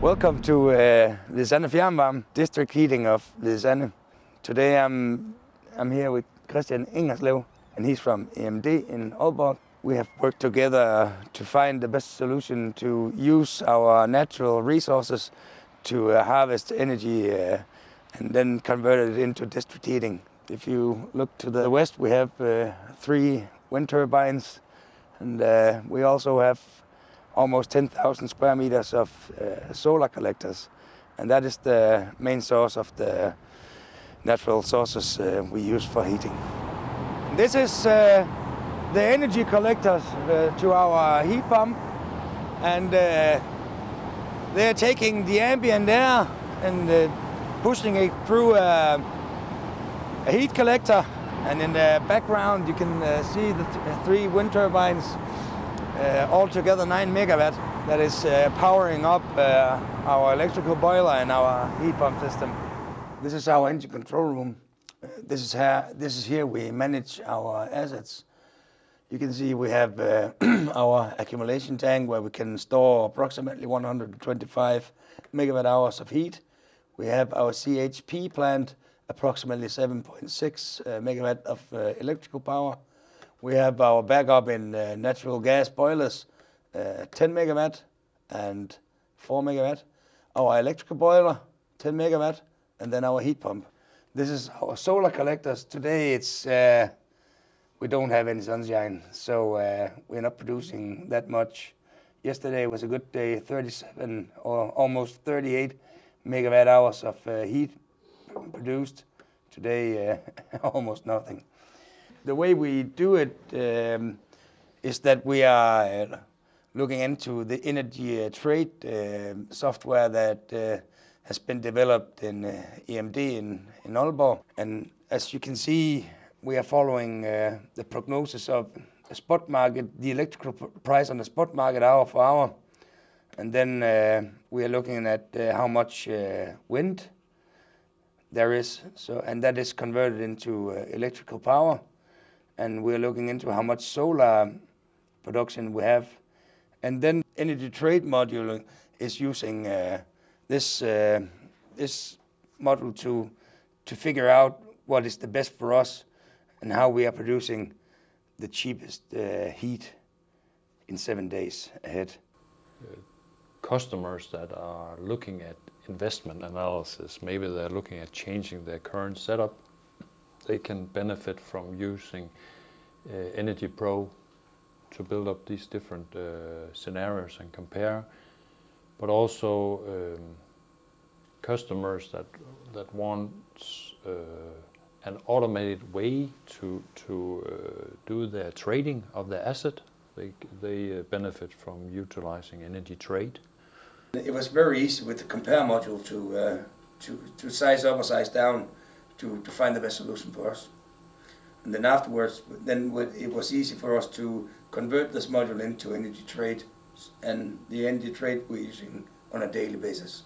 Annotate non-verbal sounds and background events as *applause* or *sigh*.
Welcome to uh, Hvide Sande Fjernvarme, district heating of Hvide Sande. Today I'm, I'm here with Christian Ingerslev, and he's from EMD in Aalborg. We have worked together to find the best solution to use our natural resources to uh, harvest energy uh, and then convert it into district heating. If you look to the west, we have uh, three wind turbines, and uh, we also have almost 10,000 square meters of uh, solar collectors. And that is the main source of the natural sources uh, we use for heating. This is uh, the energy collectors uh, to our heat pump. And uh, they're taking the ambient air and uh, pushing it through a heat collector. And in the background, you can see the th three wind turbines altogether 9 megawatt that is uh, powering up uh, our electrical boiler and our heat pump system. This is our engine control room. Uh, this is here. This is here we manage our assets. You can see we have uh, *clears throat* our accumulation tank where we can store approximately 125 megawatt hours of heat. We have our CHP plant, approximately 7.6 uh, megawatt of electrical power. We have our backup in uh, natural gas boilers, uh, 10 megawatt and 4 megawatt. Our electrical boiler, 10 megawatt, and then our heat pump. This is our solar collectors. Today it's uh, we don't have any sunshine, so uh, we're not producing that much. Yesterday was a good day, 37 or almost 38 megawatt hours of uh, heat produced. Today, uh, *laughs* almost nothing the way we do it um, is that we are uh, looking into the energy uh, trade uh, software that uh, has been developed in uh, EMD in, in Aalborg. And as you can see, we are following uh, the prognosis of the spot market, the electrical price on the spot market hour for hour. And then we are looking at how much wind there is, so and that is converted into electrical power and we're looking into how much solar production we have. And then energyTRADE module is using uh, this uh, this model to to figure out what is the best for us and how we are producing the cheapest uh, heat in seven days ahead. Customers that are looking at investment analysis, maybe they're looking at changing their current setup they can benefit from using uh, energyPRO to build up these different uh, scenarios and compare, but also um, customers that that want uh, an automated way to to uh, do their trading of the asset. They they uh, benefit from utilizing energyTRADE. It was very easy with the compare module to uh, to to size up or size down to, to find the best solution for us. And then afterwards, then it was easy for us to convert this module into energyTRADE, and the energyTRADE we're using on a daily basis.